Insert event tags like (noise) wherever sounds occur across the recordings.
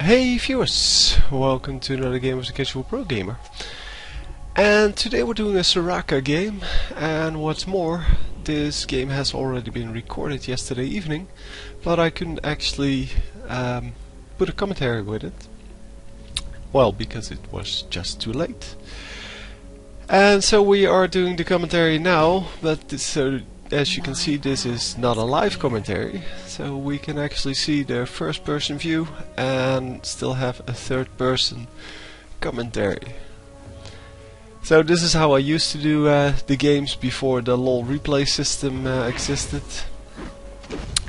Hey viewers, welcome to another game of the Casual Pro Gamer. And today we're doing a Soraka game, and what's more, this game has already been recorded yesterday evening, but I couldn't actually um, put a commentary with it. Well, because it was just too late. And so we are doing the commentary now, but so as you can see this is not a live commentary so we can actually see the first person view and still have a third person commentary. So this is how I used to do uh, the games before the LOL replay system uh, existed.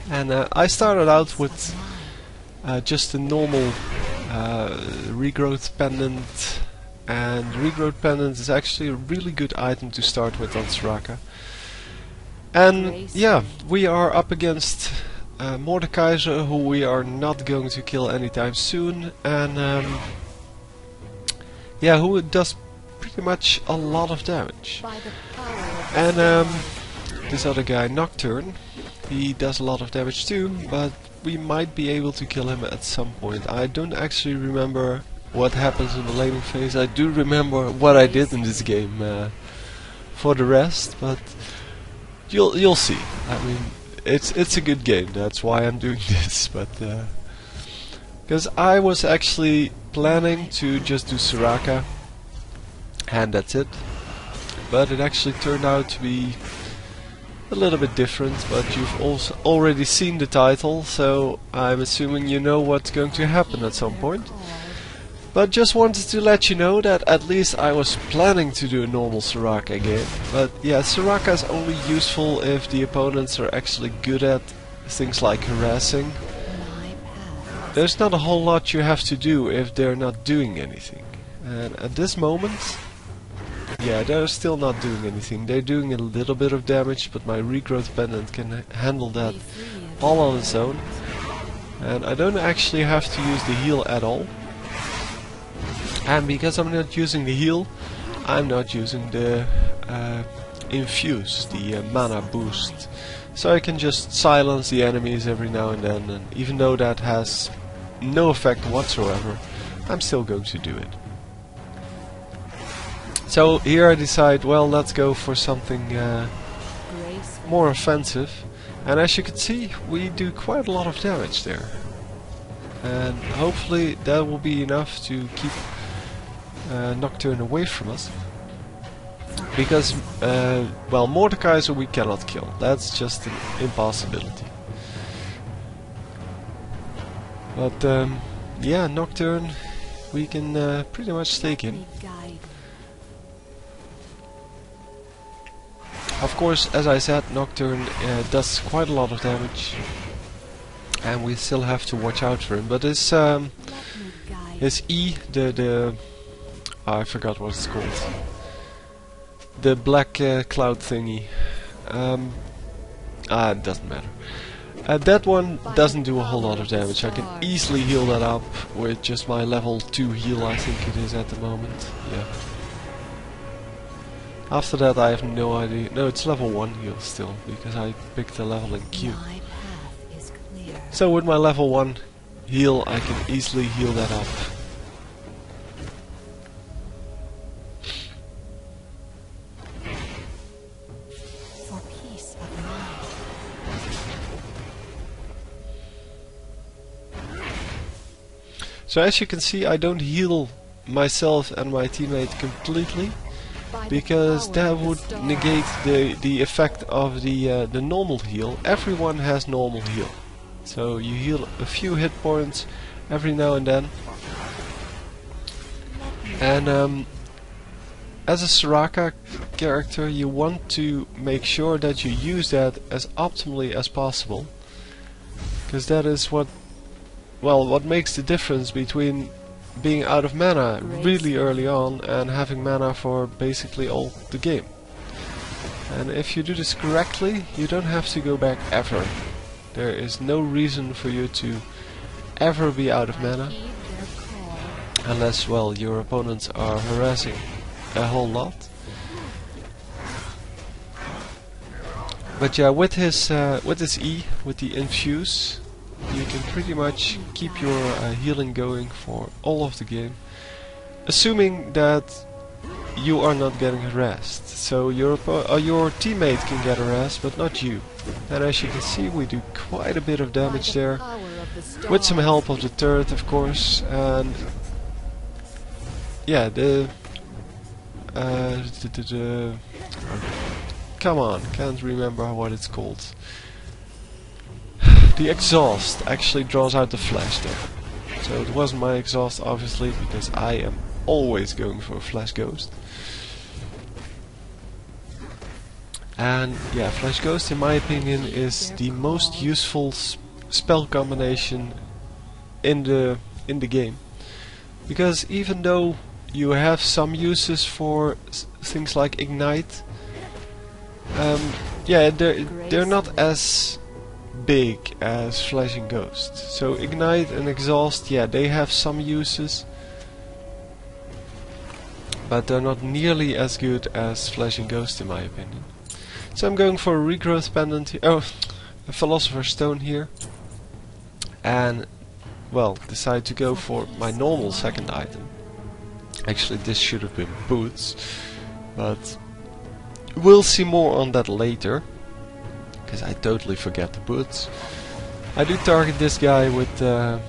And uh, I started out with uh, just a normal uh, regrowth pendant. And regrowth pendant is actually a really good item to start with on Soraka and yeah, we are up against uh, Mordekaiser, who we are not going to kill anytime soon, and um, yeah, who does pretty much a lot of damage. And um, this other guy, Nocturne, he does a lot of damage too, but we might be able to kill him at some point. I don't actually remember what happens in the laning phase. I do remember what I did in this game uh, for the rest, but you'll you'll see. I mean, it's it's a good game. That's why I'm doing (laughs) this. But because uh, I was actually planning to just do Soraka, and that's it. But it actually turned out to be a little bit different. But you've also already seen the title, so I'm assuming you know what's going to happen at some point. But just wanted to let you know that at least I was planning to do a normal Soraka game. But yeah, Soraka is only useful if the opponents are actually good at things like harassing. There's not a whole lot you have to do if they're not doing anything. And at this moment, yeah, they're still not doing anything. They're doing a little bit of damage, but my regrowth pendant can handle that all on its own. And I don't actually have to use the heal at all. And because I'm not using the heal, I'm not using the uh, infuse, the uh, mana boost. So I can just silence the enemies every now and then, and even though that has no effect whatsoever, I'm still going to do it. So here I decide, well, let's go for something uh, more offensive. And as you can see, we do quite a lot of damage there. And hopefully that will be enough to keep uh, Nocturne away from us. Because, uh, well, Mordekaiser we cannot kill. That's just an impossibility. But, um, yeah, Nocturne we can uh, pretty much take him. Of course, as I said, Nocturne uh, does quite a lot of damage. And we still have to watch out for him. But his, um, his E, the, the I forgot what it's called. The black uh, cloud thingy. Um, ah, it doesn't matter. Uh, that one doesn't do a whole lot of damage. I can easily heal that up with just my level 2 heal, I think it is at the moment. Yeah. After that I have no idea. No, it's level 1 heal still, because I picked the level in Q. So with my level 1 heal I can easily heal that up. So as you can see I don't heal myself and my teammate completely because that would negate the the effect of the uh, the normal heal. Everyone has normal heal. So you heal a few hit points every now and then. And um, as a Soraka character you want to make sure that you use that as optimally as possible. Because that is what well, what makes the difference between being out of mana really early on and having mana for basically all the game. And if you do this correctly, you don't have to go back ever. There is no reason for you to ever be out of mana. Unless, well, your opponents are harassing a whole lot. But yeah, with his uh, with his E, with the infuse, you can pretty much keep your uh, healing going for all of the game, assuming that you are not getting harassed. So your uh, your teammate can get harassed, but not you. And as you can see, we do quite a bit of damage there, with some help of the turret, of course. And yeah, the uh, the, the, the come on, can't remember what it's called. The exhaust actually draws out the flash there. So it wasn't my exhaust, obviously, because I am always going for a flash ghost. And yeah, Flash Ghost in my opinion is the most useful spell combination in the in the game. Because even though you have some uses for things like ignite, um, yeah, they're they're not as big as Flashing Ghost. So ignite and exhaust, yeah, they have some uses, but they're not nearly as good as Flashing Ghost in my opinion. So I'm going for a regrowth pendant. Oh, a philosopher's stone here. And, well, decide to go for my normal second item. Actually, this should have been boots. But we'll see more on that later. Because I totally forget the boots. I do target this guy with uh,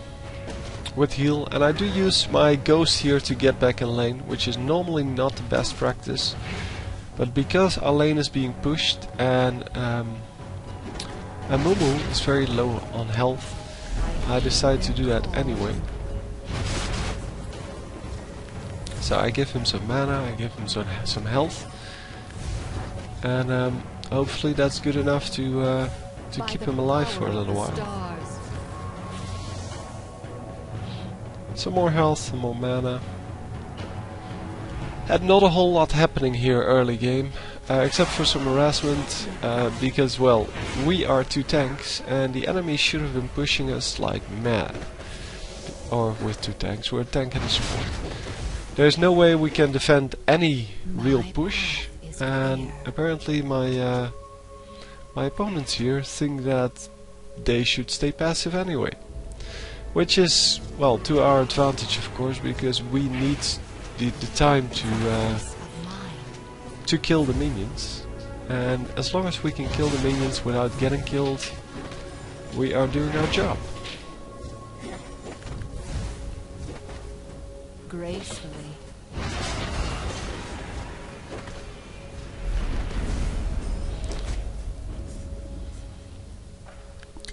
with heal. And I do use my ghost here to get back in lane. Which is normally not the best practice. But because our lane is being pushed and um, Amumu is very low on health, I decided to do that anyway. So I give him some mana, I give him some some health, and um, hopefully that's good enough to uh, to keep him alive for a little while. Some more health, some more mana. Had not a whole lot happening here early game, uh, except for some harassment, uh, because, well, we are two tanks, and the enemy should have been pushing us like mad. Or with two tanks, we're a tank and a support. There's no way we can defend any real push, and apparently my, uh, my opponents here think that they should stay passive anyway. Which is, well, to our advantage of course, because we need the, the time to uh, to kill the minions. And as long as we can kill the minions without getting killed, we are doing our job. Gracefully.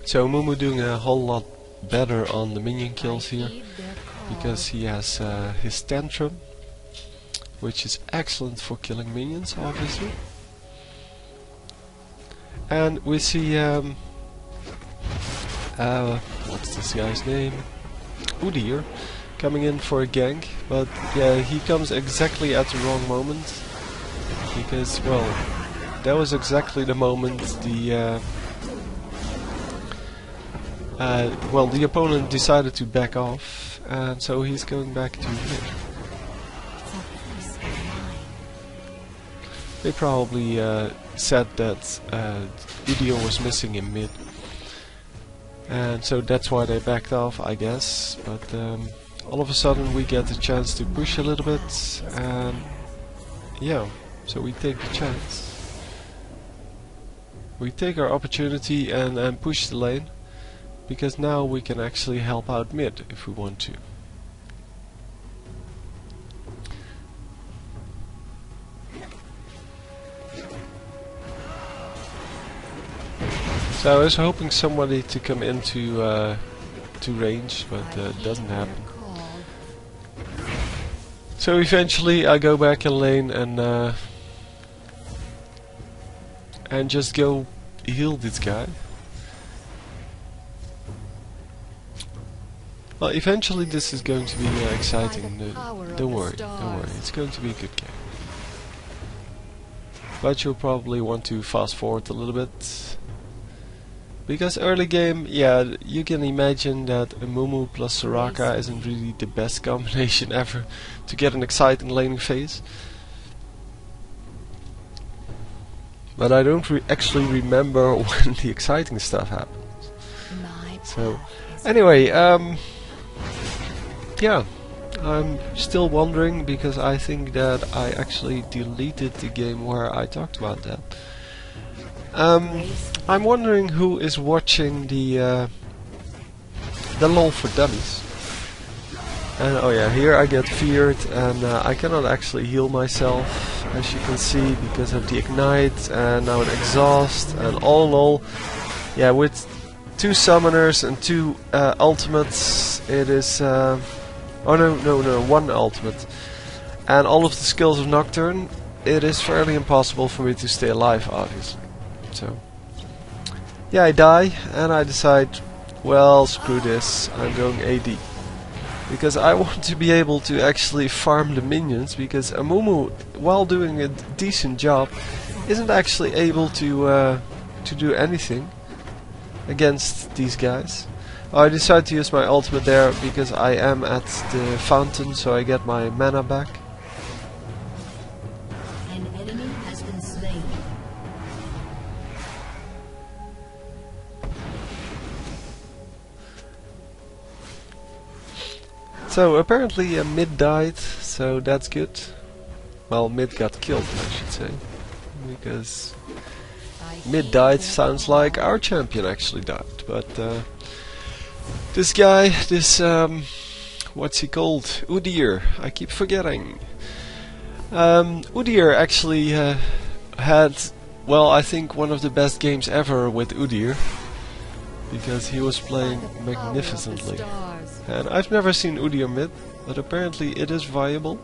So Mumu doing a whole lot better on the minion kills here because he has uh, his tantrum which is excellent for killing minions, obviously. And we see, um, uh, what's this guy's name? Udyr coming in for a gank, but yeah, he comes exactly at the wrong moment because, well, that was exactly the moment the uh, uh, well, the opponent decided to back off, and so he's going back to mid. They probably uh, said that uh, was missing in mid. And so that's why they backed off, I guess. But um, all of a sudden we get the chance to push a little bit. And yeah, so we take the chance. We take our opportunity and, and push the lane. Because now we can actually help out mid if we want to. So I was hoping somebody to come into uh, to range, but uh, it doesn't happen. So eventually I go back in lane and uh, and just go heal this guy. Well, eventually this is going to be uh, exciting. don't worry, don't worry. It's going to be a good game. But you'll probably want to fast forward a little bit because early game, yeah, you can imagine that a Mumu plus Soraka isn't really the best (laughs) combination ever to get an exciting laning phase. But I don't re actually remember (laughs) when the exciting stuff happens. So, anyway, um, yeah, I'm still wondering because I think that I actually deleted the game where I talked about that. Um, I'm wondering who is watching the uh, the LOL for Dummies. And oh yeah, here I get feared and uh, I cannot actually heal myself, as you can see, because of the ignite and now an exhaust and all all, yeah, with two summoners and two uh, ultimates, it is. Uh, oh no, no, no, one ultimate, and all of the skills of Nocturne, it is fairly impossible for me to stay alive, obviously. So, yeah, I die and I decide, well, screw this, I'm going AD because I (laughs) want to be able to actually farm the minions because Amumu, while doing a decent job, isn't actually able to uh, to do anything against these guys. I decided to use my ultimate there because I am at the fountain so I get my mana back. So apparently uh, mid died, so that's good. Well, mid got killed, I should say, because mid died sounds like our champion actually died. But uh, this guy, this um, what's he called? Udyr. I keep forgetting. Um, Udyr actually uh, had, well, I think one of the best games ever with Udyr because he was playing magnificently. And I've never seen Udyr mid, but apparently it is viable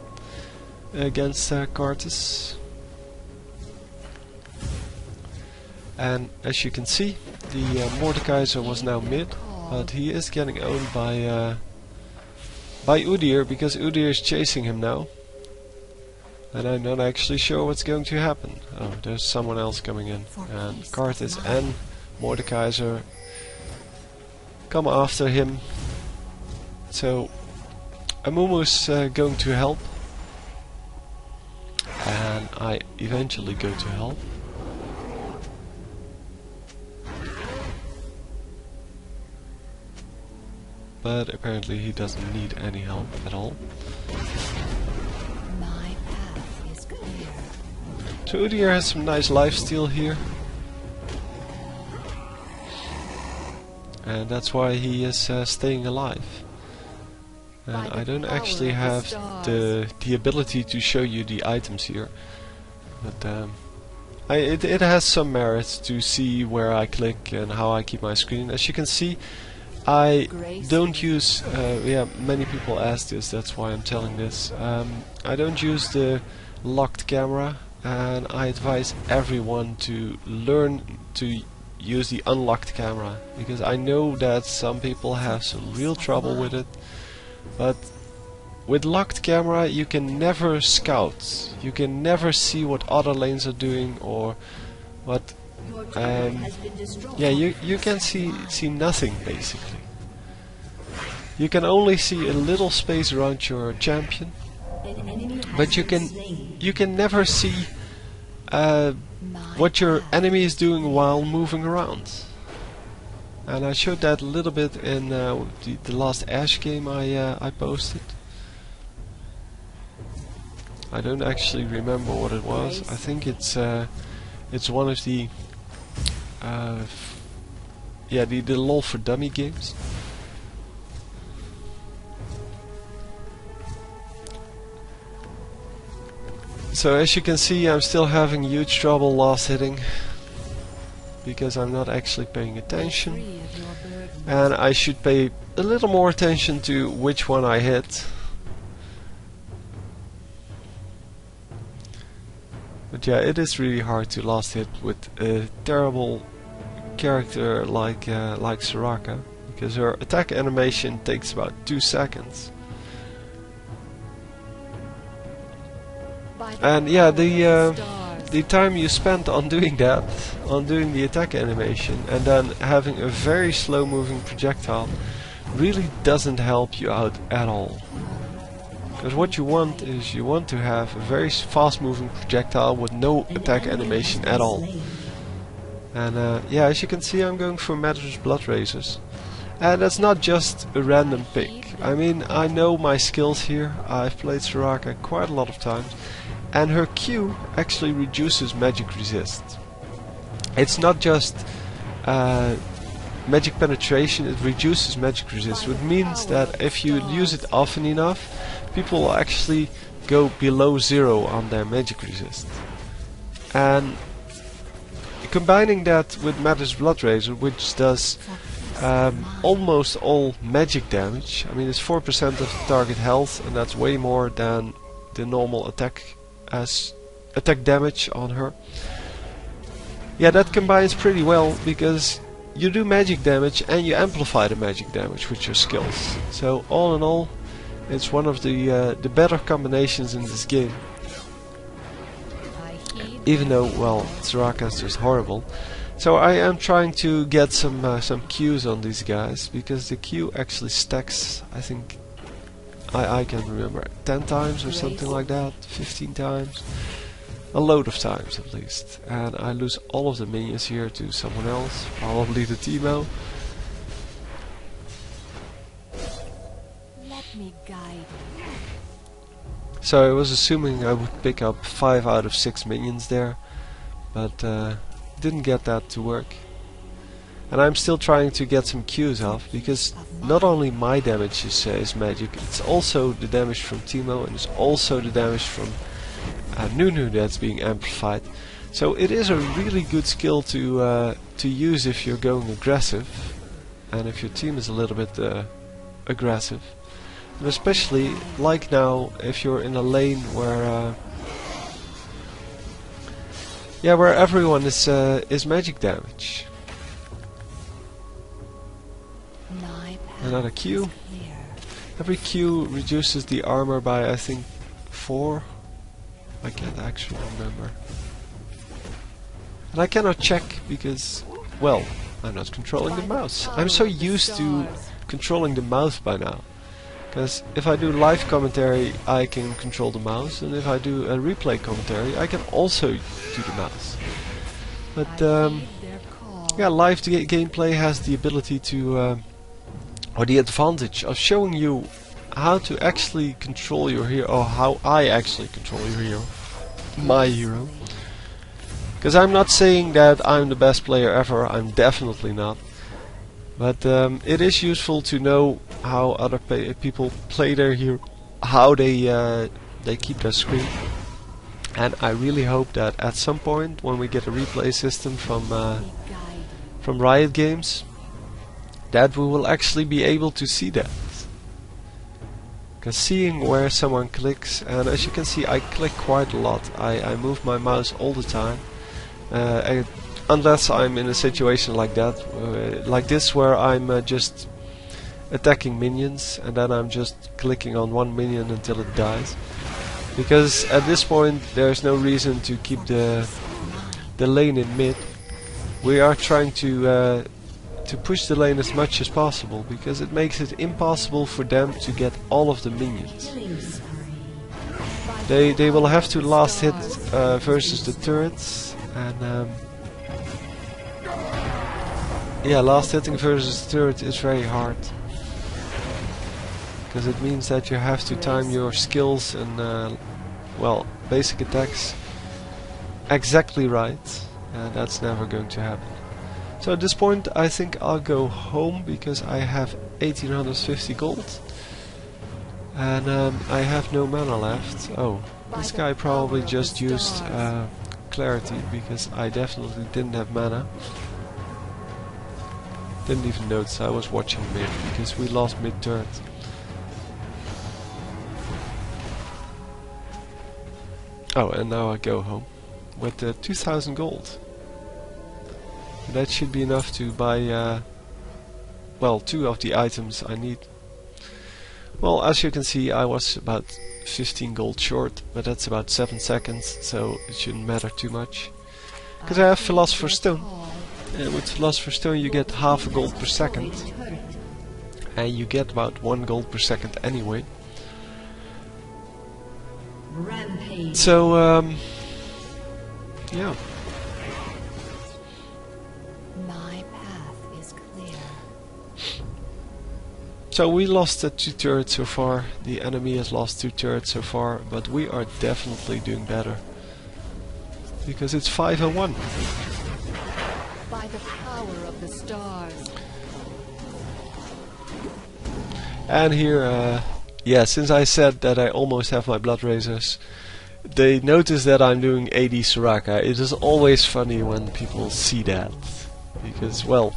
against uh, Karthus. And as you can see, the uh, Mordekaiser was now mid, but he is getting owned by uh, by Udyr because Udyr is chasing him now. And I'm not actually sure what's going to happen. Oh, there's someone else coming in. And Karthus and Mordekaiser come after him. So Amumu's uh, going to help. And I eventually go to help. But apparently he doesn't need any help at all. So Udyr has some nice lifesteal here. and that's why he is uh, staying alive. And I don't actually have the the ability to show you the items here, but um, I, it it has some merit to see where I click and how I keep my screen. As you can see, I don't use. Uh, yeah, many people ask this. That's why I'm telling this. Um, I don't use the locked camera, and I advise everyone to learn to use the unlocked camera because I know that some people have some real trouble with it but with locked camera you can never scout you can never see what other lanes are doing or what um, yeah you you can see see nothing basically you can only see a little space around your champion but you can you can never see uh, what your enemy is doing while moving around. And I showed that a little bit in uh, the, the, last Ash game I, uh, I posted. I don't actually remember what it was. I think it's uh, it's one of the uh, yeah the the LOL for Dummy games. So as you can see I'm still having huge trouble last hitting because I'm not actually paying attention and I should pay a little more attention to which one I hit but yeah it is really hard to last hit with a terrible character like uh, like Soraka because her attack animation takes about 2 seconds And yeah, the uh, the time you spent on doing that, on doing the attack animation, and then having a very slow moving projectile, really doesn't help you out at all. Because what you want is you want to have a very fast moving projectile with no attack animation at all. And uh, yeah, as you can see I'm going for Madred's Blood Razors. And that's not just a random pick. I mean, I know my skills here. I've played Soraka quite a lot of times. And her Q actually reduces magic resist. It's not just uh, magic penetration, it reduces magic resist, which means that if you use it often enough, people actually go below zero on their magic resist. And combining that with Madred's Blood Razor, which does um, almost all magic damage, I mean it's 4% of the target health, and that's way more than the normal attack as attack damage on her. Yeah, that combines pretty well because you do magic damage and you amplify the magic damage with your skills. So all in all, it's one of the uh, the better combinations in this game. Even though, well, Soraka is just horrible. So I am trying to get some uh, some Qs on these guys because the Q actually stacks. I think I, I can remember 10 times or something like that, 15 times. A load of times at least. And I lose all of the minions here to someone else, probably the Teemo. So I was assuming I would pick up 5 out of 6 minions there, but uh, didn't get that to work. And I'm still trying to get some Qs off, because not only my damage is, uh, is magic, it's also the damage from Teemo, and it's also the damage from uh, Nunu that's being amplified. So it is a really good skill to uh, to use if you're going aggressive, and if your team is a little bit uh, aggressive. And especially, like now, if you're in a lane where... Uh, yeah, where everyone is uh, is magic damage. Another Q. Every Q reduces the armor by, I think, 4. I can't actually remember. And I cannot check because, well, I'm not controlling the mouse. I'm so used to controlling the mouse by now. Because if I do live commentary, I can control the mouse, and if I do a replay commentary, I can also do the mouse. But, um, Heed their call. yeah, live ga- gameplay has the ability to, uh, or the advantage of showing you how to actually control your hero, or how I actually control your hero, my hero. Because I'm not saying that I'm the best player ever, I'm definitely not. But um, it is useful to know how other people play their hero, how they uh, they keep their screen. And I really hope that at some point, when we get a replay system from uh, from Riot Games, that we will actually be able to see that. Because seeing where someone clicks, and as you can see, I click quite a lot. I, I move my mouse all the time. Uh, I, unless I'm in a situation like that, uh, like this, where I'm uh, just attacking minions, and then I'm just clicking on one minion until it dies. Because at this point, there's no reason to keep the the lane in mid. We are trying to uh, to push the lane as much as possible because it makes it impossible for them to get all of the minions. They they will have to last hit uh, versus the turrets and um, yeah, last hitting versus turret is very hard because it means that you have to time your skills and uh, well basic attacks exactly right and that's never going to happen. So at this point I think I'll go home because I have 1850 gold and um, I have no mana left. Oh, this guy probably just used uh, clarity because I definitely didn't have mana. Didn't even notice I was watching mid because we lost mid turret. Oh, and now I go home with uh, 2000 gold. That should be enough to buy, uh, well, two of the items I need. Well, as you can see, I was about 15 gold short, but that's about 7 seconds, so it shouldn't matter too much. Because I have Philosopher's Stone, and with Philosopher's Stone you get half a gold per second, and you get about 1 gold per second anyway. Rampage. So, um, yeah. My path is clear. So we lost uh, two turrets so far. The enemy has lost two turrets so far, but we are definitely doing better. Because it's 5 and 1. By the power of the stars. And here, uh, yeah, since I said that I almost have my blood razors, they notice that I'm doing AD Soraka. It is always funny when people see that. Because, well,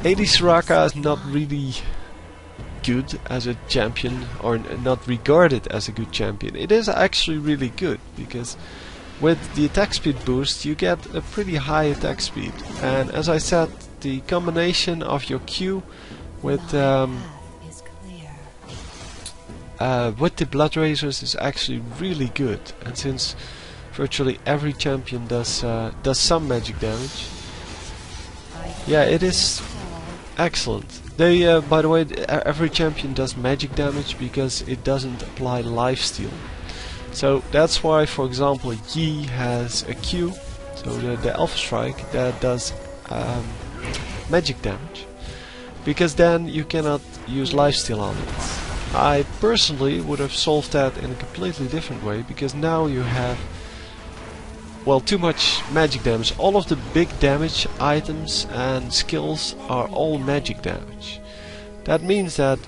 AD Soraka is not really good as a champion, or not regarded as a good champion. It is actually really good, because with the attack speed boost you get a pretty high attack speed. And as I said, the combination of your Q with um. Uh, with the blood razors is actually really good and since virtually every champion does uh, does some magic damage yeah it is excellent. They uh, by the way every champion does magic damage because it doesn't apply lifesteal. So that's why for example Yi has a Q so the, the Alpha Strike that does um, magic damage because then you cannot use lifesteal on it I personally would have solved that in a completely different way because now you have well too much magic damage. All of the big damage items and skills are all magic damage. That means that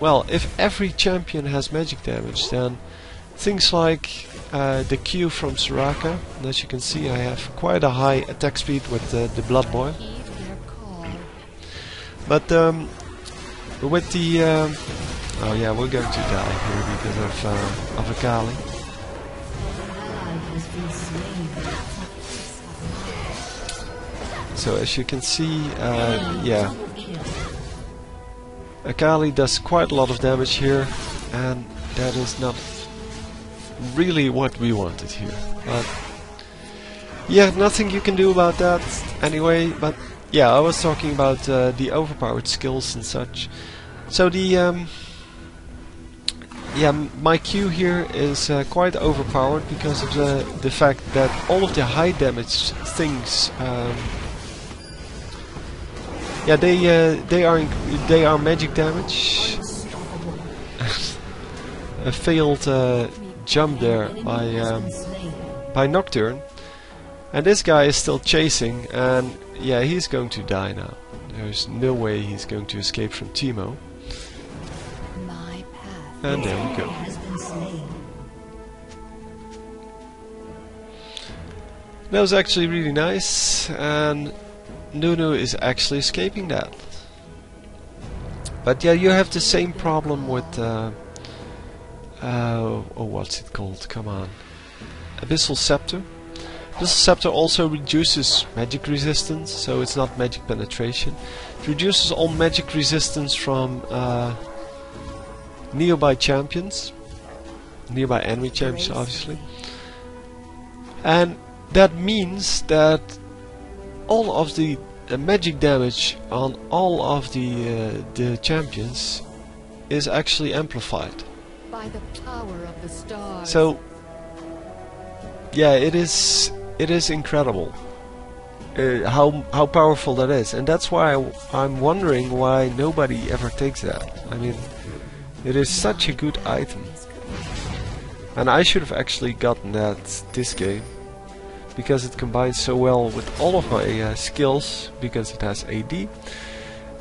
well if every champion has magic damage then things like uh, the Q from Soraka and as you can see I have quite a high attack speed with uh, the Blood Boil Heed their call. but um, with the um, oh yeah, we're going to die here because of uh, of slain. So as you can see, uh, yeah, Akali does quite a lot of damage here, and that is not really what we wanted here. But yeah, nothing you can do about that anyway. But yeah, I was talking about uh, the overpowered skills and such. So the um, yeah, my Q here is uh, quite overpowered because of the the fact that all of the high damage things. Um, yeah, they uh, they are they are magic damage. (laughs) A failed uh, jump there by um, by Nocturne, and this guy is still chasing, and yeah, he's going to die now. There's no way he's going to escape from Teemo. And there we go. That was actually really nice, and Nunu is actually escaping that. But yeah, you have the same problem with. Uh, uh, oh, what's it called? Come on. Abyssal Scepter. Abyssal Scepter also reduces magic resistance, so it's not magic penetration. It reduces all magic resistance from uh, nearby champions, nearby enemy champions, obviously. And that means that all of the uh, magic damage on all of the uh, the champions is actually amplified. By the power of the stars. So yeah, it is it is incredible uh, how how powerful that is, and that's why I, am wondering why nobody ever takes that. I mean, it is such a good item, and I should have actually gotten that this game because it combines so well with all of my uh, skills because it has AD.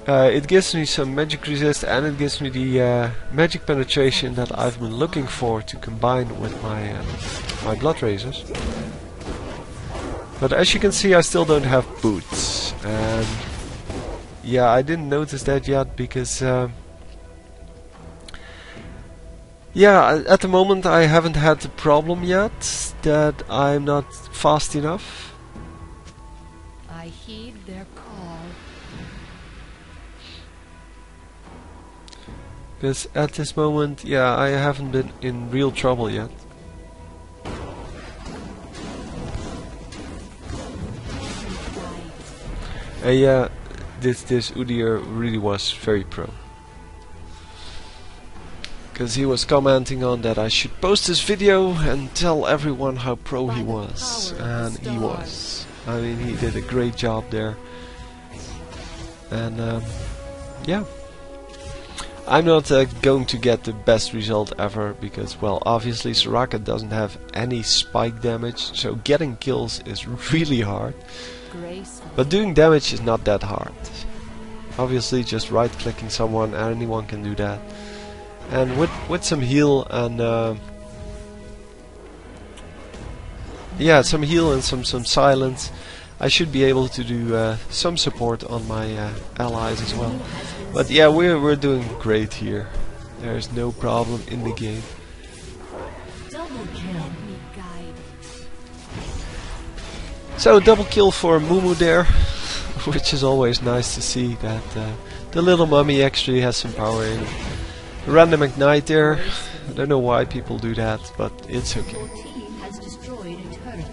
Uh, it gives me some magic resist and it gives me the uh, magic penetration that I've been looking for to combine with my uh, my blood razors. But as you can see, I still don't have boots, and yeah, I didn't notice that yet because. Yeah, at the moment I haven't had the problem yet that I'm not fast enough. I heed their call. Because at this moment, yeah, I haven't been in real trouble yet. And yeah, this this Udyr really was very pro. Because he was commenting on that I should post this video and tell everyone how pro he was. And he was. I mean, he did a great job there. And um, yeah. I'm not uh, going to get the best result ever because, well, obviously Soraka doesn't have any spike damage, so getting kills is (laughs) really hard. But doing damage is not that hard. Obviously, just right-clicking someone, and anyone can do that. And with with some heal and uh, yeah, some heal and some some silence, I should be able to do uh, some support on my uh, allies as well. But yeah, we're we're doing great here. There's no problem in the game. Double kill. Let me guide. So double kill for Mumu there, (laughs) which is always nice to see that uh, the little mummy actually has some power in it. Random ignite there. I don't know why people do that, but it's okay. Your team has destroyed a turret.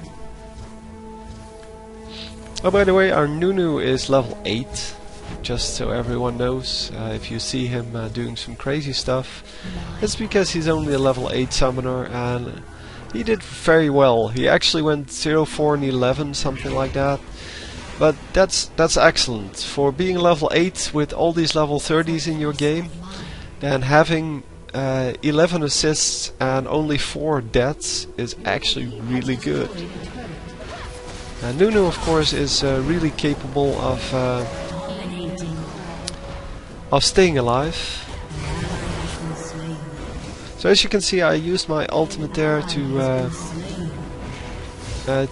Oh, by the way, our Nunu is level 8, just so everyone knows. Uh, if you see him uh, doing some crazy stuff, it's because he's only a level 8 summoner and he did very well. He actually went 0, 4 and 11, something like that. But that's that's excellent. For being level 8 with all these level 30s in your game, then having uh, 11 assists and only 4 deaths is actually really good. Uh, Nunu, of course, is uh, really capable of uh, of staying alive. So as you can see, I used my ultimate there to uh, uh,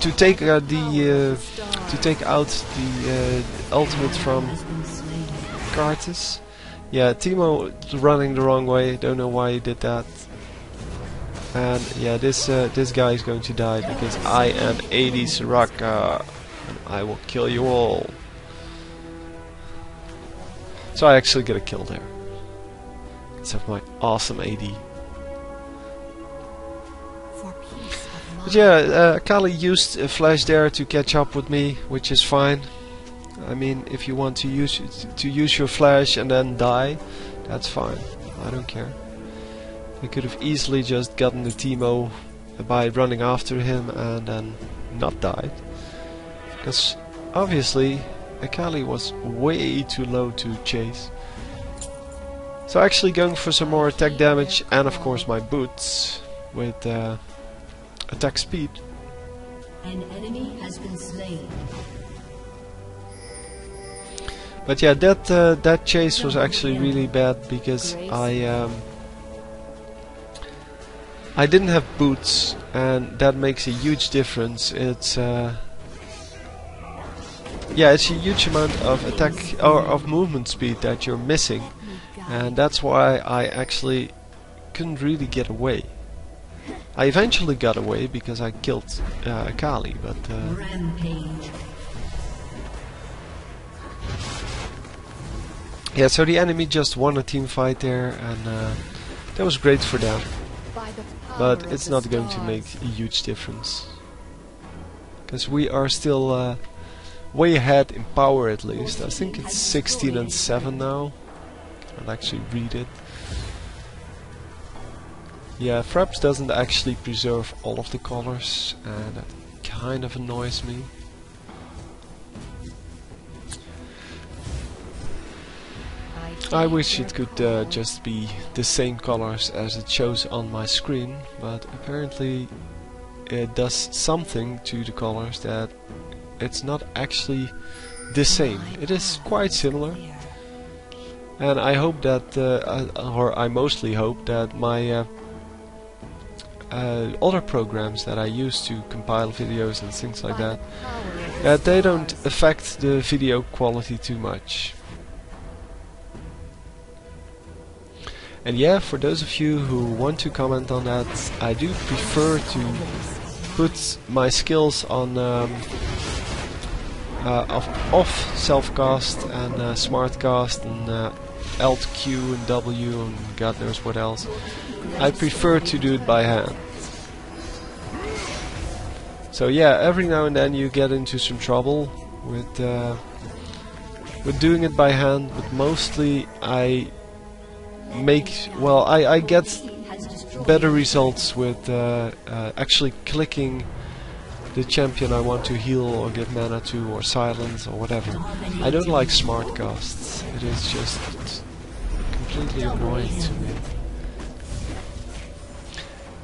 to take the to take out the ultimate from. Karthus. Yeah, Teemo running the wrong way. Don't know why he did that. And yeah, this uh, this guy is going to die because I am AD Soraka, and I will kill you all. So I actually get a kill there. Of my awesome AD. For peace of But yeah, uh, Kali used a flash there to catch up with me, which is fine. I mean, if you want to use to use your flash and then die, that's fine. I don't care. I could have easily just gotten the Teemo by running after him and then not died. Because obviously Akali was way too low to chase. So actually going for some more attack damage and of course my boots with uh, attack speed. An enemy has been slain. But yeah, that uh, that chase was actually really bad because I um, I didn't have boots, and that makes a huge difference. It's uh, yeah, it's a huge amount of attack or of movement speed that you're missing, and that's why I actually couldn't really get away. I eventually got away because I killed uh, Kali, but uh, yeah. So the enemy just won a team fight there, and uh, that was great for them. The but it's not going to make a huge difference because we are still uh, way ahead in power at least I think it's 16 and 7 now I'll actually read it yeah Fraps doesn't actually preserve all of the colors and that kind of annoys me I wish it could uh, just be the same colors as it shows on my screen, but apparently it does something to the colors that it's not actually the same. It is quite similar, and I hope that, uh, I- or I mostly hope that my uh, uh, other programs that I use to compile videos and things like that, that they don't affect the video quality too much. And yeah, for those of you who want to comment on that, I do prefer to put my skills on um, uh, off, off self-cast and uh, smart cast and uh, Alt Q and W and God knows what else. I prefer to do it by hand. So yeah, every now and then you get into some trouble with uh, with doing it by hand, but mostly I make well I, I get better results with uh, uh, actually clicking the champion I want to heal or give mana to or silence or whatever. I don't like smart casts. It is just completely annoying to me.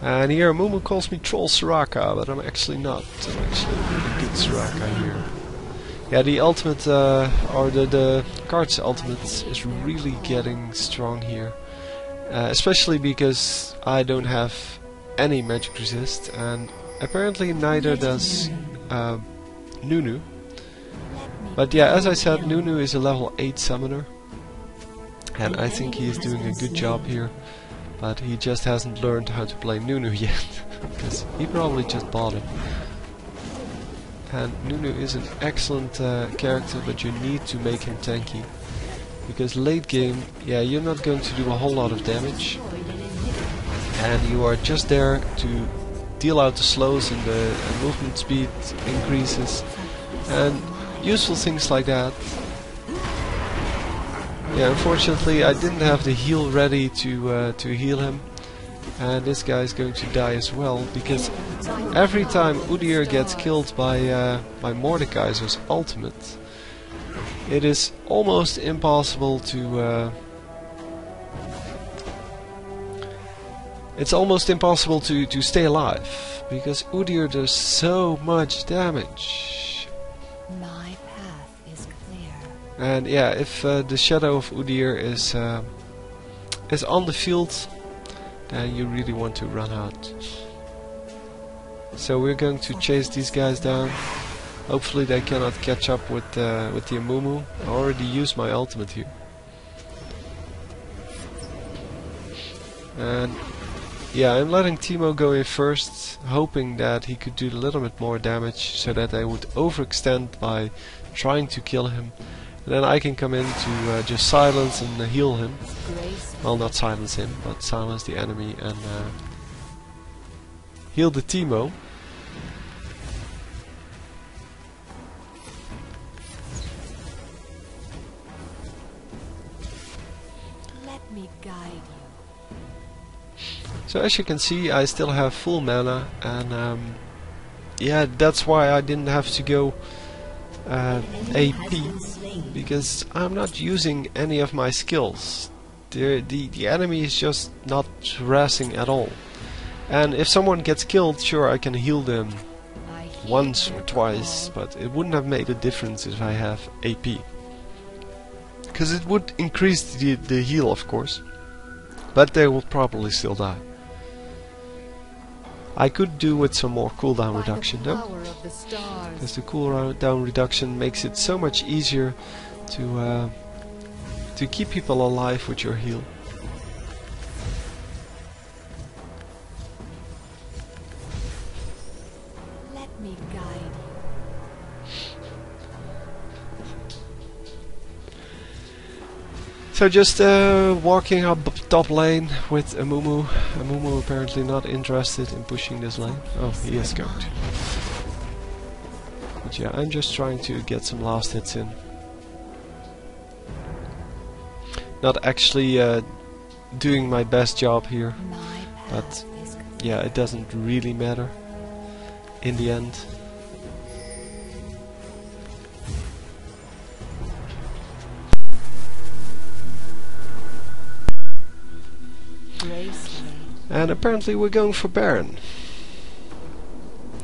And here Mumu calls me Troll Soraka, but I'm actually not. I'm actually a good Soraka here. Yeah, the ultimate, uh, or the, the card's ultimate is really getting strong here. Uh, especially because I don't have any magic resist, and apparently neither does uh, Nunu. But yeah, as I said, Nunu is a level 8 summoner. And I think he is doing a good job here. But he just hasn't learned how to play Nunu (laughs) yet. Because he probably just bought him. And Nunu is an excellent uh, character, but you need to make him tanky. Because late game, yeah, you're not going to do a whole lot of damage. And you are just there to deal out the slows and the and movement speed increases. And useful things like that. Yeah, unfortunately I didn't have the heal ready to uh, to heal him. And this guy is going to die as well, because every time Udyr gets killed by, uh, by Mordekaiser's ultimate, it is almost impossible to... Uh, it's almost impossible to, to stay alive, because Udyr does so much damage. My path is clear. And yeah, if uh, the shadow of Udyr is uh, is on the field, then you really want to run out. So we're going to chase these guys down. Hopefully they cannot catch up with uh, with the Amumu. I already used my ultimate here. And yeah, I'm letting Teemo go in first, hoping that he could do a little bit more damage so that I would overextend by trying to kill him. And then I can come in to uh, just silence and uh, heal him. Well, not silence him, but silence the enemy and uh, heal the Teemo. let me guide you. So as you can see, I still have full mana, and um, yeah, that's why I didn't have to go uh, AP because I'm not using any of my skills. The, the the enemy is just not harassing at all. And if someone gets killed, sure I can heal them once or twice, but it wouldn't have made a difference if I have AP. Because it would increase the, the heal, of course, but they will probably still die. I could do with some more cooldown reduction though, the because the cooldown reduction makes it so much easier to uh, to keep people alive with your heal. Let me guide. So just uh, walking up top lane with Amumu. Amumu apparently not interested in pushing this lane. Oh, he is going to. But yeah, I'm just trying to get some last hits in. Not actually uh, doing my best job here. But, path is clear. Yeah, it doesn't really matter in the end. And apparently we're going for Baron.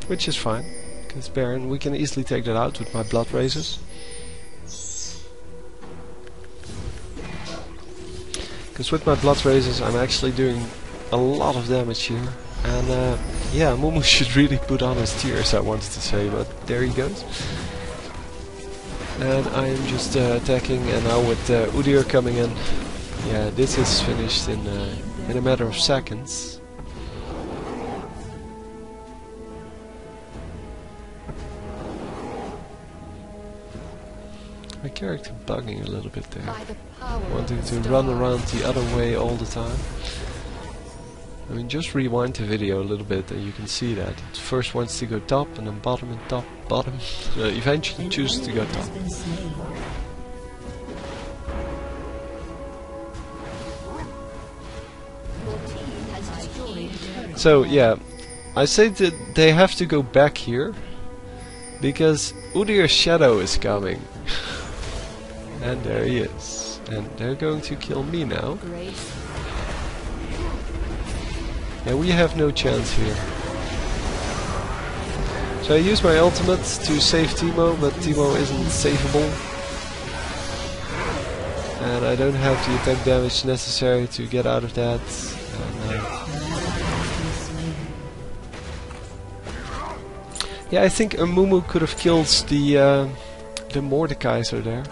Which is fine. Because Baron, we can easily take that out with my Blood Razors. Because with my Blood Razors I'm actually doing a lot of damage here. And uh, yeah, Mumu (laughs) should really put on his tears, I wanted to say, but there he goes. And I am just uh, attacking, and now with uh, Udyr coming in, yeah, this is finished in uh, in a matter of seconds. My character bugging a little bit there, the wanting to run around the other way all the time. I mean, just rewind the video a little bit and you can see that. It first wants to go top and then bottom and top, bottom. (laughs) Eventually chooses to go top. So yeah, I say that they have to go back here because Udyr's shadow is coming. (laughs) and there he is. And they're going to kill me now. Yeah, we have no chance here. So I use my ultimate to save Teemo, but Teemo isn't savable. And I don't have the attack damage necessary to get out of that. And, uh, yeah, I think Amumu could have killed the uh, the Mordekaiser there.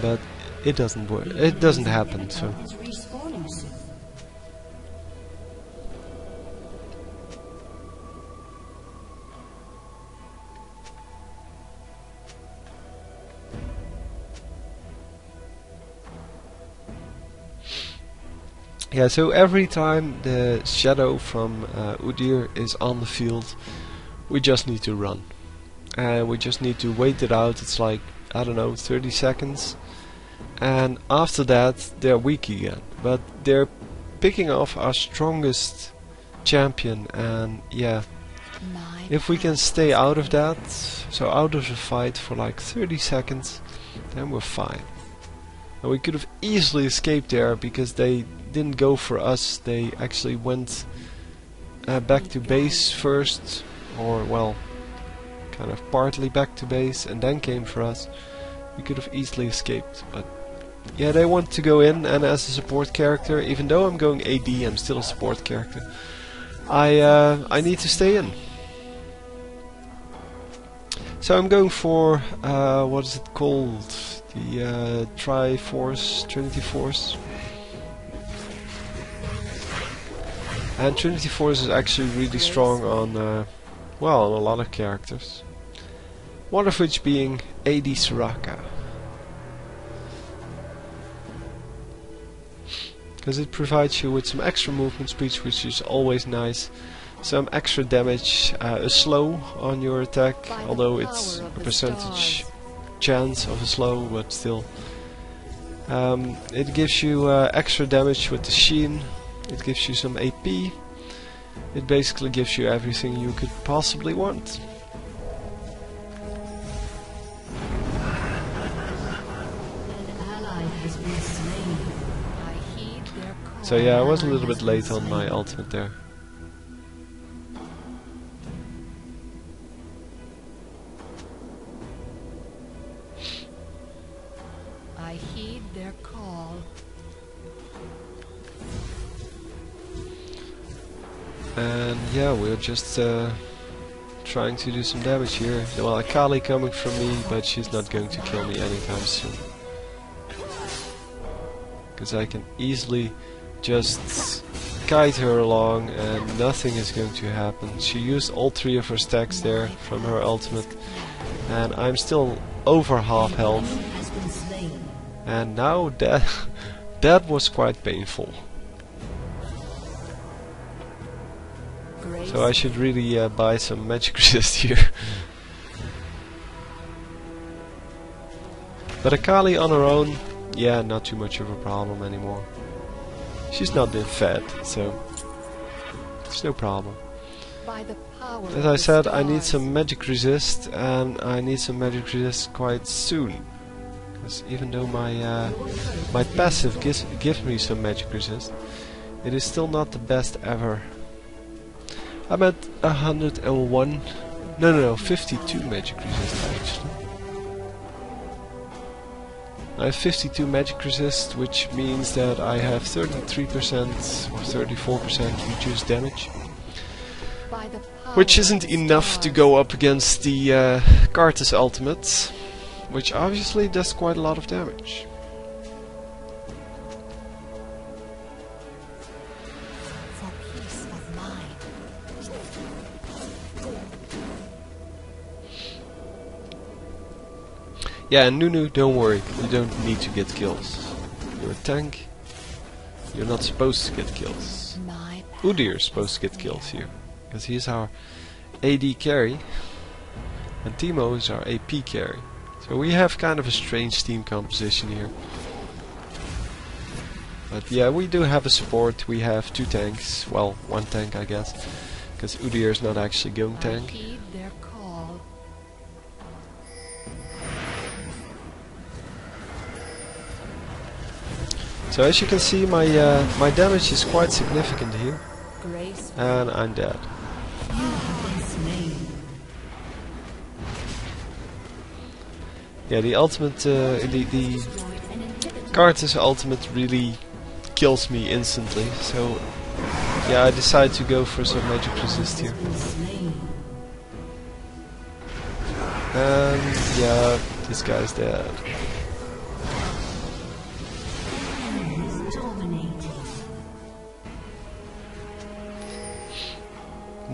But it doesn't work. It doesn't happen, so... Yeah, so every time the shadow from uh, Udyr is on the field, we just need to run. And we just need to wait it out, it's like, I don't know, 30 seconds. And after that, they're weak again. But they're picking off our strongest champion, and yeah, My if we can stay out of that, so out of the fight for like 30 seconds, then we're fine. And we could have easily escaped there because they didn't go for us. They actually went uh, back to base first, or well, kind of partly back to base and then came for us. We could have easily escaped, but yeah, they want to go in. And as a support character, even though I'm going AD, I'm still a support character. I uh, I need to stay in. So I'm going for uh, what is it called? The uh, Triforce, Trinity Force. And Trinity Force is actually really strong on, uh, well, on a lot of characters. One of which being AD Soraka. Because it provides you with some extra movement speed, which is always nice. Some extra damage, uh, a slow on your attack, By although it's a percentage stars. chance of a slow, but still. Um, it gives you uh, extra damage with the Sheen. It gives you some AP. It basically gives you everything you could possibly want. An ally has been slain. I heed their call. So yeah, I was a little bit late on my ultimate there. And yeah, we're just uh, trying to do some damage here. Well, Akali coming from me, but she's not going to kill me anytime soon. Because I can easily just guide her along and nothing is going to happen. She used all three of her stacks there from her ultimate. And I'm still over half health. And now that (laughs) that was quite painful. So I should really uh, buy some magic (laughs) resist here. but Akali on her own, yeah, not too much of a problem anymore. She's not been fed, so it's no problem. By the power As I said, I need some magic resist, and I need some magic resist quite soon. Because even though my uh, my passive gives gives me some magic resist, it is still not the best ever. I'm at 101. No, no, no, 52 magic resist actually. I have 52 magic resist, which means that I have 33% or 34% reduced damage. By the power Which isn't enough to go up against the uh, Karthus ultimate, which obviously does quite a lot of damage. Yeah, and Nunu, don't worry, you don't need to get kills. You're a tank, you're not supposed to get kills. Path Udyr's supposed to get kills here, because he's our AD carry, and Teemo is our AP carry. So we have kind of a strange team composition here. But yeah, we do have a support. We have two tanks. Well, one tank, I guess. Because Udyr is not actually going tank. So as you can see, my uh, my damage is quite significant here, and I'm dead. You have been slain. Yeah, the ultimate, uh, the the an ultimate really kills me instantly. So yeah, I decided to go for some magic resist here. And yeah, this guy's dead.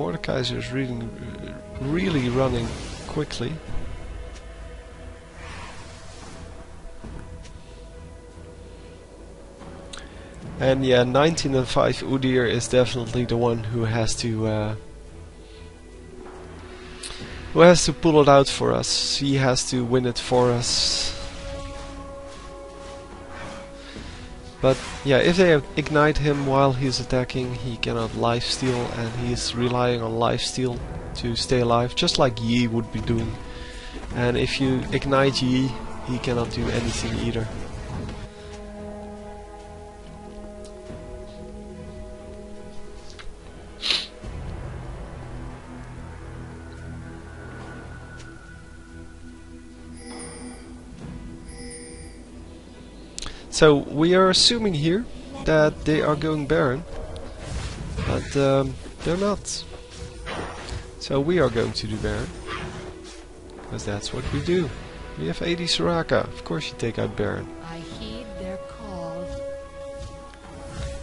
Mordekaiser is really, really running quickly. And yeah, 19 and 5 Udyr is definitely the one who has to uh, who has to pull it out for us. He has to win it for us. But yeah, if they ignite him while he's attacking, he cannot lifesteal, and he's relying on lifesteal to stay alive, just like Yi would be doing. And if you ignite Yi, he cannot do anything either. So we are assuming here that they are going Baron, but um, they're not. So we are going to do Baron, because that's what we do. We have AD Soraka, of course you take out Baron. I heed their call.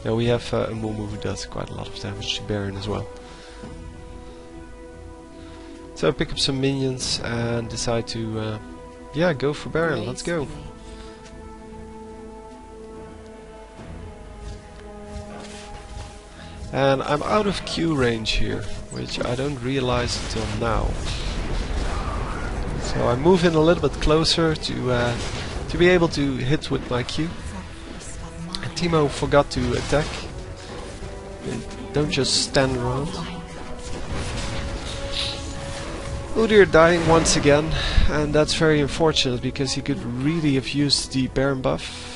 Now we have uh, Amumu who does quite a lot of damage to Baron as well. So I pick up some minions and decide to, uh, yeah, go for Baron. Let's go. And I'm out of Q range here, which I don't realize until now. So I move in a little bit closer to uh, to be able to hit with my Q. And Teemo forgot to attack. Don't just stand around. Udyr dying once again, and that's very unfortunate because he could really have used the Baron buff.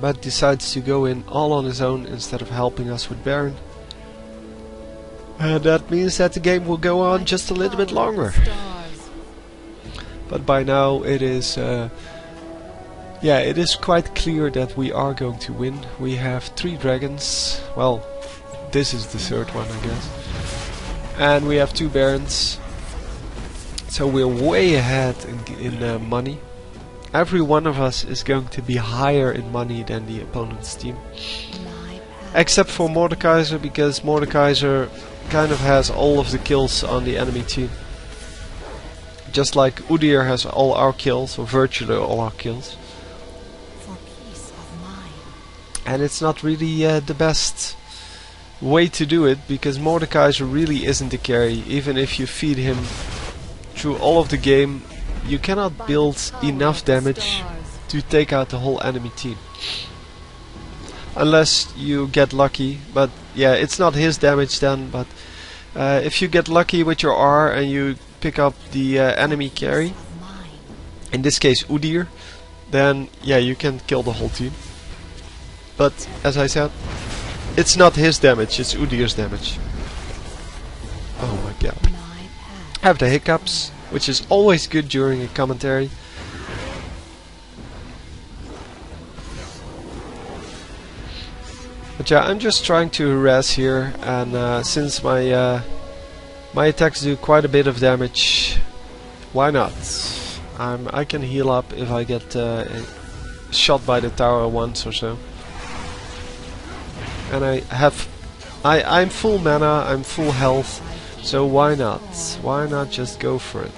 But decides to go in all on his own instead of helping us with Baron. And that means that the game will go on just a little bit longer. But by now it is, uh, yeah, it is quite clear that we are going to win. We have three dragons. Well, this is the third one, I guess. And we have two barons. So we're way ahead in, in uh, money. Every one of us is going to be higher in money than the opponent's team. Except for Mordekaiser, because Mordekaiser kind of has all of the kills on the enemy team. Just like Udyr has all our kills, or virtually all our kills. And it's not really uh, the best way to do it, because Mordekaiser really isn't the carry. Even if you feed him through all of the game, you cannot build enough damage to take out the whole enemy team. Unless you get lucky, but yeah, it's not his damage then, but uh, if you get lucky with your R and you pick up the uh, enemy carry, in this case Udyr, then yeah, you can kill the whole team. But as I said, it's not his damage, it's Udyr's damage. Oh my god. Path. Have the hiccups, which is always good during a commentary. But yeah, I'm just trying to harass here, and uh, since my uh, my attacks do quite a bit of damage, why not? I'm, I can heal up if I get uh, shot by the tower once or so. And I have, I I'm full mana, I'm full health, so why not? Why not just go for it?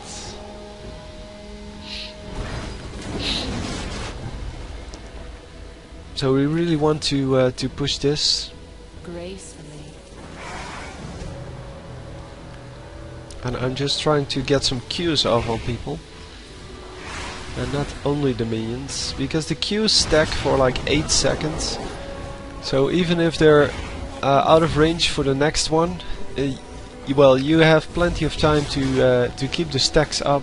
So we really want to uh, to push this, Gracefully. and I'm just trying to get some Qs off on people, and not only the minions, because the Qs stack for like eight seconds. So even if they're uh, out of range for the next one, uh, well, you have plenty of time to uh, to keep the stacks up.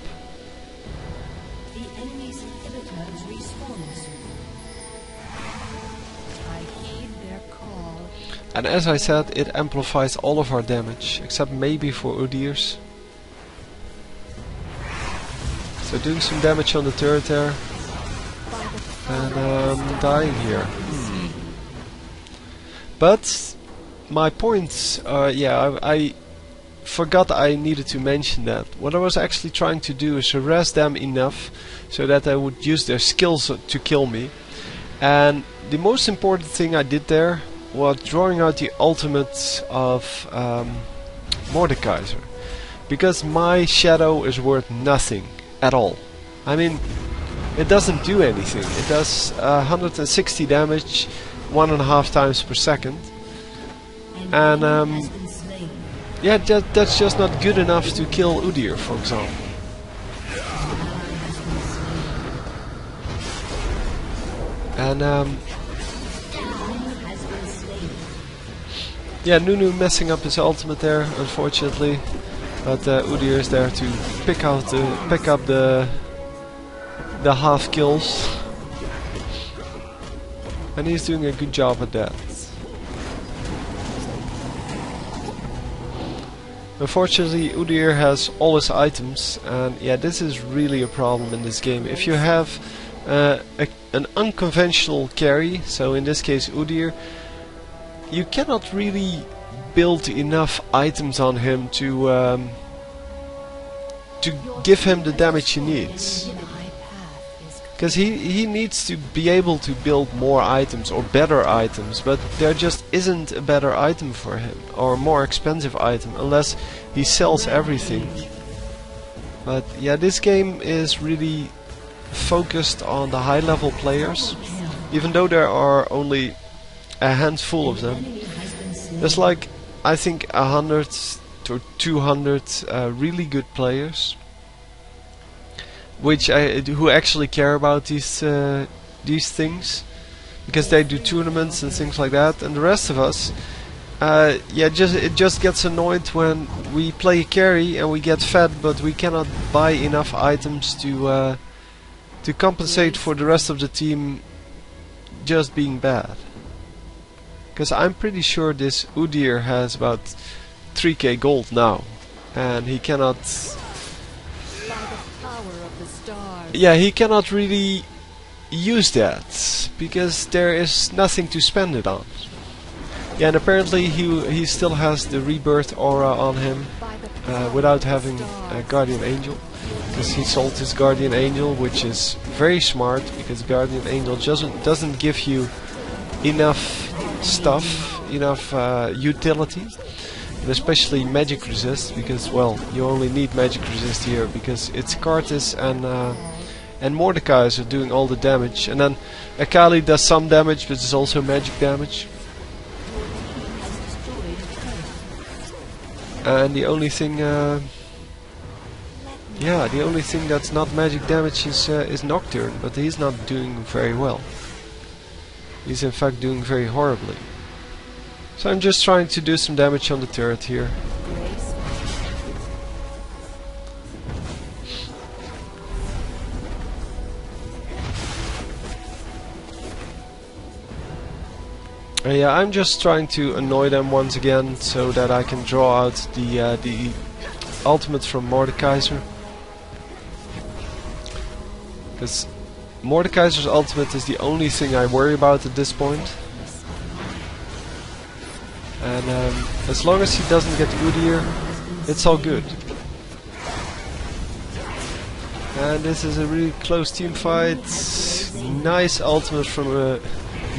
And as I said, it amplifies all of our damage, except maybe for Udyr's. So doing some damage on the turret there. And um, dying here. Hmm. But my points, uh, yeah, I forgot I needed to mention that. What I was actually trying to do is harass them enough so that they would use their skills to kill me. And the most important thing I did there was drawing out the ultimate of um, Mordekaiser. Because my shadow is worth nothing at all. I mean, it doesn't do anything. It does uh, 160 damage one and a half times per second. And um, yeah, that, that's just not good enough to kill Udyr, for example. And um, yeah, Nunu messing up his ultimate there, unfortunately. But uh, Udyr is there to pick out the pick up the the half kills, and he's doing a good job at that. Unfortunately, Udyr has all his items, and yeah, this is really a problem in this game. If you have uh, a, an unconventional carry, so in this case Udyr, you cannot really build enough items on him to um, to give him the damage he needs. Because he, he needs to be able to build more items or better items, but there just isn't a better item for him, or more expensive item, unless he sells everything. But yeah, this game is really focused on the high level players, even though there are only a handful of them. There's like, I think, a hundred to 200 uh, really good players which I, who actually care about these uh, these things because they do tournaments and things like that and the rest of us uh, yeah just it just gets annoyed when we play carry and we get fed but we cannot buy enough items to uh, to compensate for the rest of the team just being bad. Because I'm pretty sure this Udyr has about 3k gold now and he cannot yeah, he cannot really use that because there is nothing to spend it on. Yeah, and apparently he he still has the rebirth aura on him uh, without having a guardian angel because he sold his guardian angel, which is very smart because guardian angel doesn't doesn't give you enough stuff, enough uh, utility and especially magic resist because well you only need magic resist here because it's Karthus and uh, and Mordecai are doing all the damage. And then Akali does some damage but it's also magic damage. And the only thing uh, yeah the only thing that's not magic damage is uh, is Nocturne but he's not doing very well. He's in fact doing very horribly. So I'm just trying to do some damage on the turret here. Uh, yeah, I'm just trying to annoy them once again so that I can draw out the uh, the ultimate from Mordekaiser. Because Mordekaiser's ultimate is the only thing I worry about at this point. And um, as long as he doesn't get Udyr, it's all good. And this is a really close team fight. Nice ultimate from uh,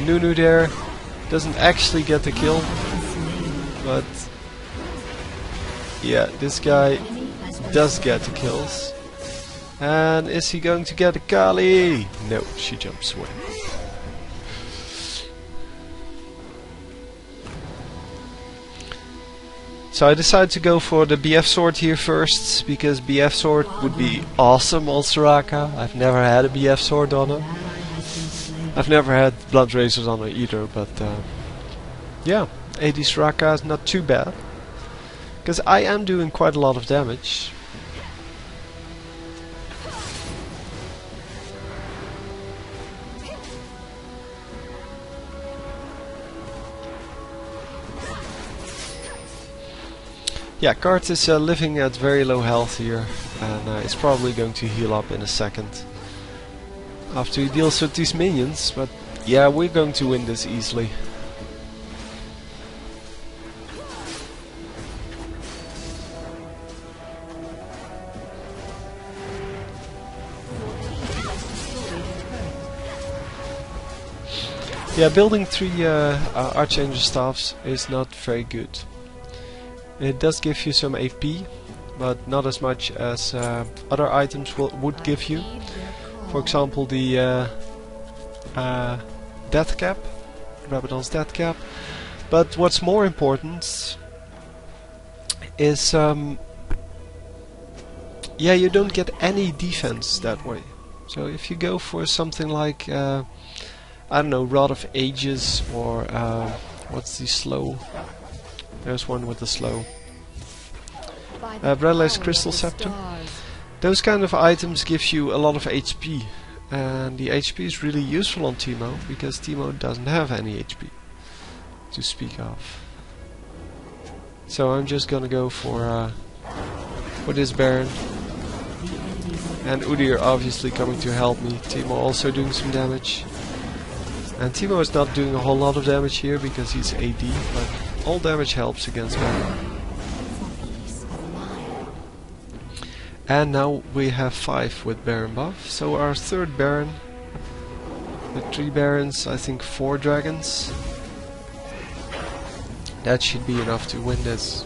Nunu there. Doesn't actually get the kill. But yeah, this guy does get the kills. And is he going to get Akali? No, she jumps away. So I decided to go for the BF sword here first, because BF sword would be awesome on Soraka. I've never had a BF sword on her. I've never had blood razors on her either, but uh, yeah, AD Soraka is not too bad. Because I am doing quite a lot of damage. Yeah, Karthus uh, living at very low health here, and uh, is probably going to heal up in a second after he deals with these minions. But yeah, we're going to win this easily. Yeah, building three uh, uh, Archangel staffs is not very good. It does give you some AP, but not as much as uh, other items would give you. For example, the uh, uh, death cap, Rabadon's death cap. But what's more important is, um, yeah, you don't get any defense that way. So if you go for something like, uh, I don't know, Rod of Ages or uh, what's the slow? There's one with the slow. Uh, Bradley's Crystal Scepter. Those kind of items give you a lot of HP. And the HP is really useful on Teemo, because Teemo doesn't have any HP to speak of. So I'm just gonna go for uh, for this Baron. And Udyr obviously coming to help me. Teemo also doing some damage. And Teemo is not doing a whole lot of damage here because he's AD, but all damage helps against Baron. And now we have five with Baron buff. So our third Baron, with three Barons, I think four Dragons. That should be enough to win this.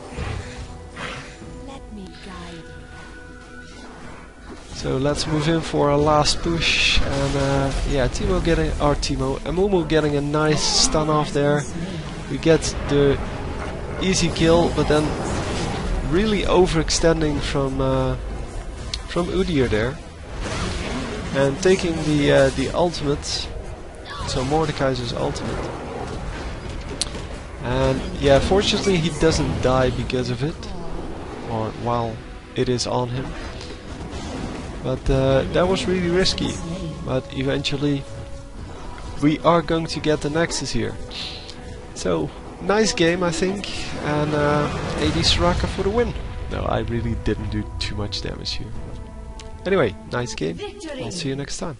Let me guide So let's move in for our last push. And uh, yeah, Teemo getting, our Teemo, Amumu getting a nice stun off there. We get the easy kill, but then really overextending from uh, from Udyr there. And taking the uh, the ultimate, so Mordekaiser's ultimate. And yeah, fortunately he doesn't die because of it, or while it is on him. But uh, that was really risky. But eventually we are going to get the Nexus here. So, nice game I think, and uh, AD Soraka for the win. No, I really didn't do too much damage here. Anyway, nice game. I'll see you next time.